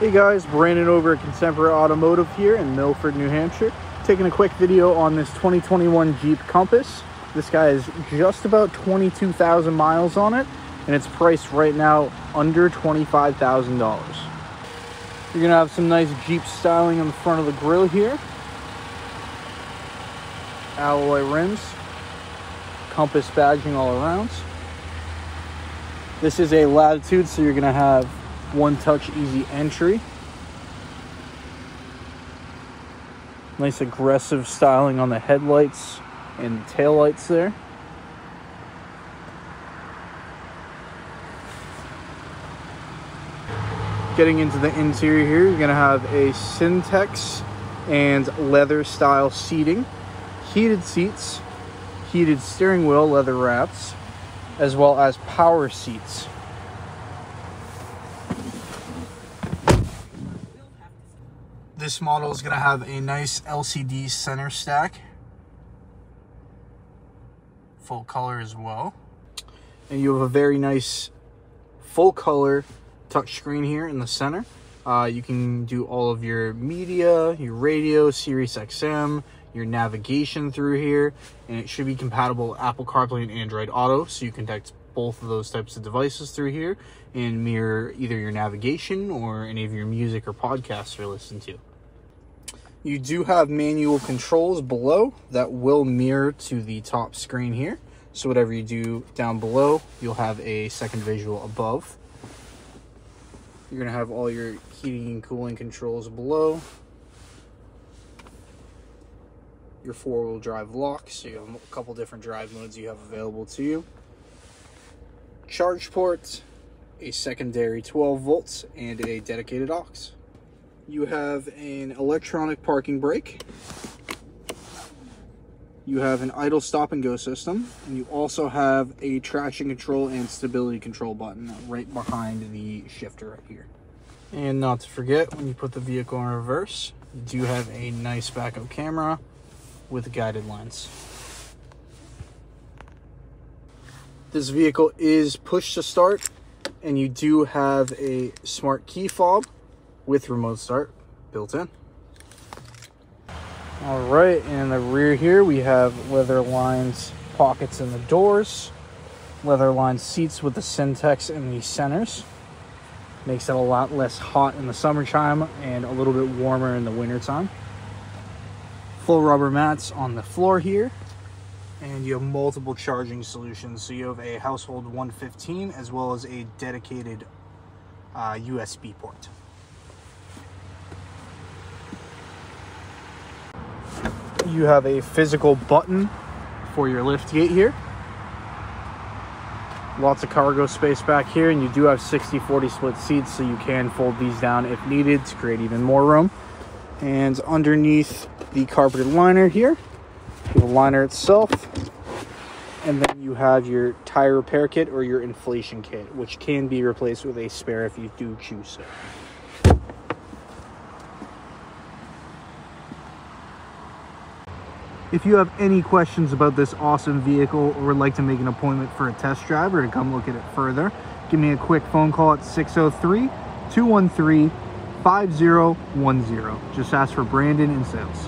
Hey guys, Brandon over at Contemporary Automotive here in Milford, New Hampshire. Taking a quick video on this 2021 Jeep Compass. This guy is just about 22,000 miles on it, and it's priced right now under $25,000. You're gonna have some nice Jeep styling on the front of the grille here. Alloy rims, Compass badging all around. This is a Latitude, so you're gonna have one touch easy entry. Nice aggressive styling on the headlights and tail lights there. Getting into the interior here, you're gonna have a Syntex and leather style seating, heated seats, heated steering wheel leather wraps, as well as power seats. This model is going to have a nice LCD center stack. Full color as well. And you have a very nice full color touchscreen here in the center. Uh, you can do all of your media, your radio, Sirius XM, your navigation through here, and it should be compatible Apple CarPlay and Android Auto, so you can connect both of those types of devices through here and mirror either your navigation or any of your music or podcasts you're listening to. You do have manual controls below that will mirror to the top screen here. So whatever you do down below, you'll have a second visual above. You're gonna have all your heating and cooling controls below. Your four-wheel drive locks, so you have a couple different drive modes you have available to you. Charge ports, a secondary 12 volts, and a dedicated aux you have an electronic parking brake. You have an idle stop and go system. And you also have a traction control and stability control button right behind the shifter right here. And not to forget, when you put the vehicle in reverse, you do have a nice backup camera with guided lens. This vehicle is push to start and you do have a smart key fob with remote start built in. All right, in the rear here, we have leather lines pockets in the doors, leather lined seats with the Syntex in the centers. Makes it a lot less hot in the summertime and a little bit warmer in the wintertime. Full rubber mats on the floor here. And you have multiple charging solutions. So you have a household 115 as well as a dedicated uh, USB port. You have a physical button for your lift gate here. Lots of cargo space back here, and you do have 60-40 split seats, so you can fold these down if needed to create even more room. And underneath the carpeted liner here, the liner itself, and then you have your tire repair kit or your inflation kit, which can be replaced with a spare if you do choose so. If you have any questions about this awesome vehicle or would like to make an appointment for a test drive or to come look at it further, give me a quick phone call at 603 213 5010. Just ask for Brandon in sales.